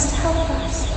must help us.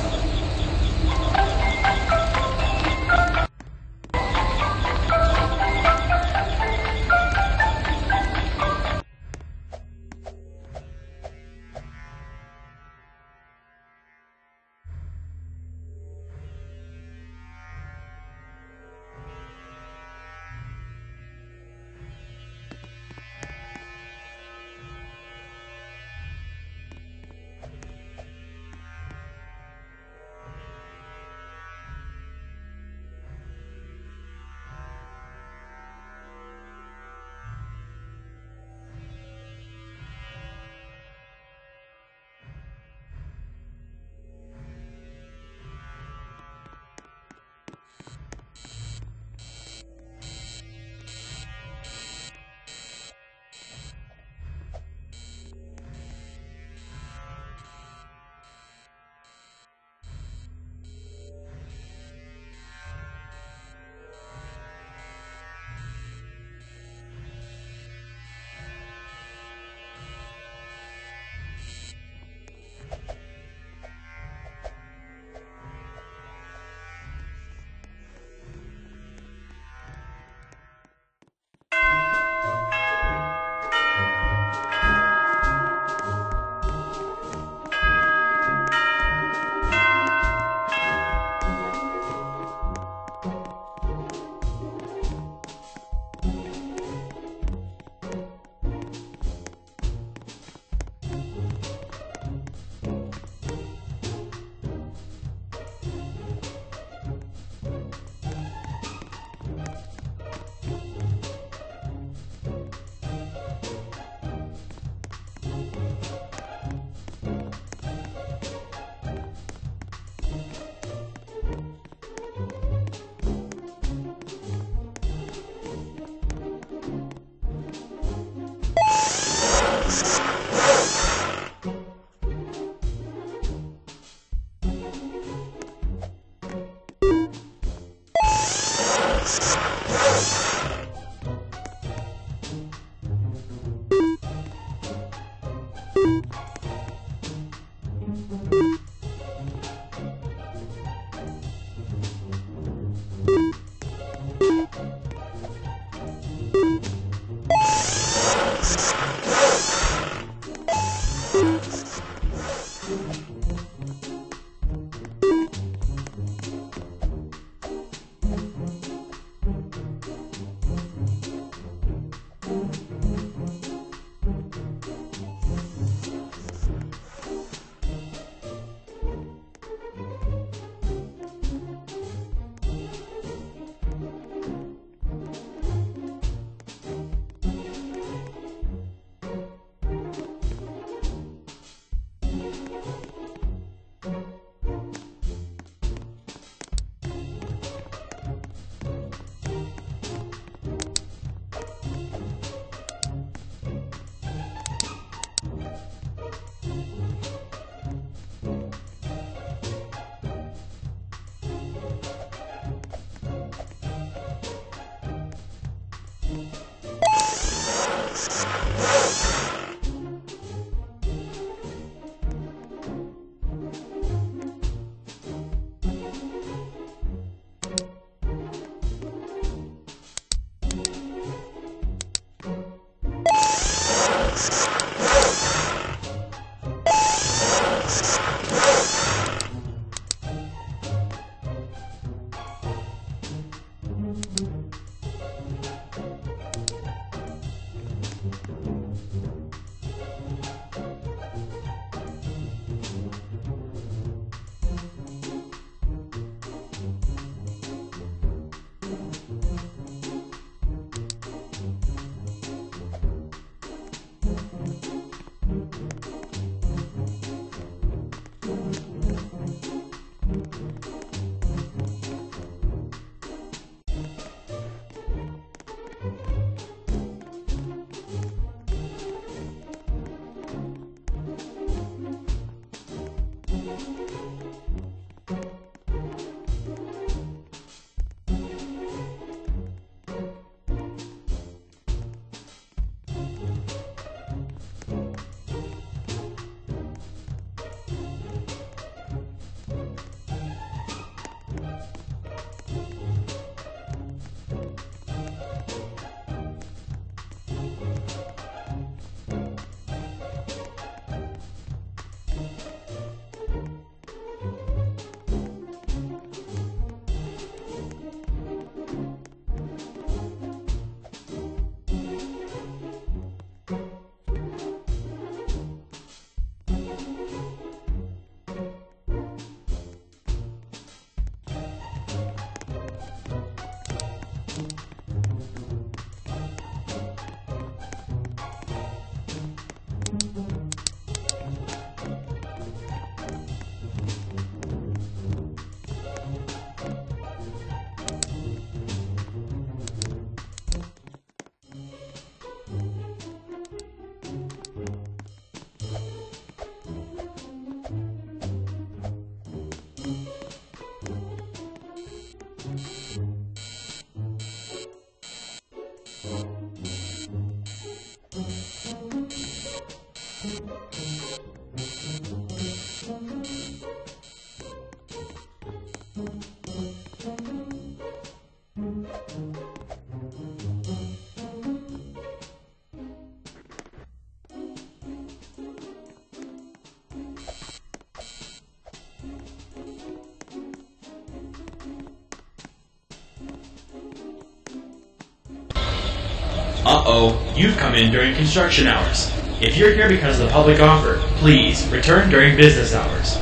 Uh-oh, you've come in during construction hours. If you're here because of the public offer, please return during business hours.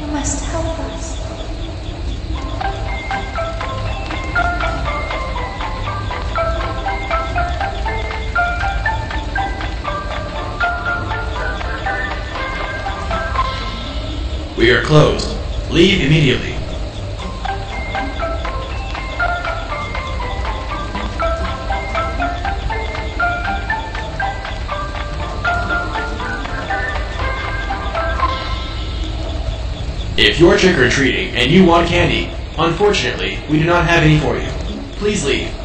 You must help us. We are closed. Leave immediately. If you're trick-or-treating and you want candy, unfortunately, we do not have any for you. Please leave.